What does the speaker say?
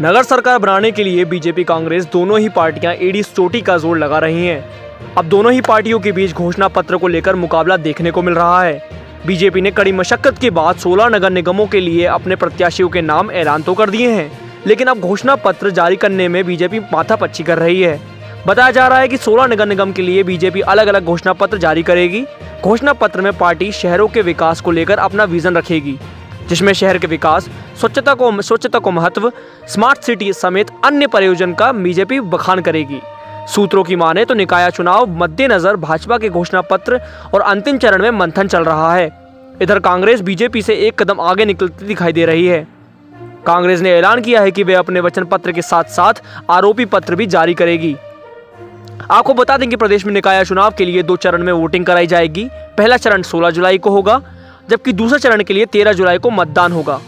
नगर सरकार बनाने के लिए बीजेपी, कांग्रेस दोनों ही पार्टियाँ एडी चोटी का ज़ोर लगा रही हैं। अब दोनों ही पार्टियों के बीच घोषणा पत्र को लेकर मुकाबला देखने को मिल रहा है। बीजेपी ने कड़ी मशक्कत के बाद 16 नगर निगमों के लिए अपने प्रत्याशियों के नाम ऐलान तो कर दिए हैं, लेकिन अब घोषणा पत्र जारी करने में बीजेपी माथापच्ची कर रही है। बताया जा रहा है कि 16 नगर निगम के लिए बीजेपी अलग अलग घोषणा पत्र जारी करेगी। घोषणा पत्र में पार्टी शहरों के विकास को लेकर अपना विजन रखेगी, जिसमें शहर के विकास स्वच्छता को स्वच्छता को महत्व स्मार्ट सिटी समेत अन्य परियोजन का बीजेपी बखान करेगी। सूत्रों की माने तो निकाय चुनाव मद्देनजर भाजपा के घोषणा पत्र और अंतिम चरण में मंथन चल रहा है। इधर कांग्रेस बीजेपी से एक कदम आगे निकलती दिखाई दे रही है। कांग्रेस ने ऐलान किया है कि वे अपने वचन पत्र के साथ साथ आरोपी पत्र भी जारी करेगी। आपको बता दें कि प्रदेश में निकाय चुनाव के लिए दो चरण में वोटिंग कराई जाएगी। पहला चरण 16 जुलाई को होगा, जबकि दूसरे चरण के लिए 13 जुलाई को मतदान होगा।